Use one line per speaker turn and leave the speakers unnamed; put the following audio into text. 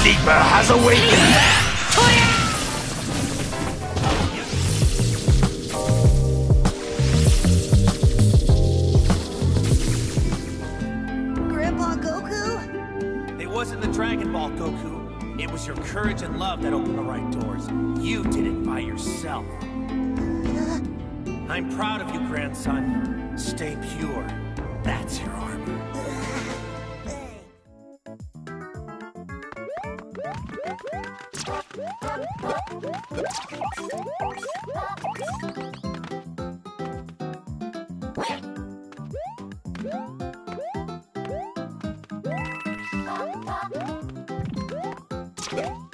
Sleeper has awakened!
Grandpa Goku?
It wasn't the Dragon Ball, Goku. It was your courage and love that opened the right doors. You did it by yourself. I'm proud of you, grandson. Stay pure. That's your armor.
Yeah.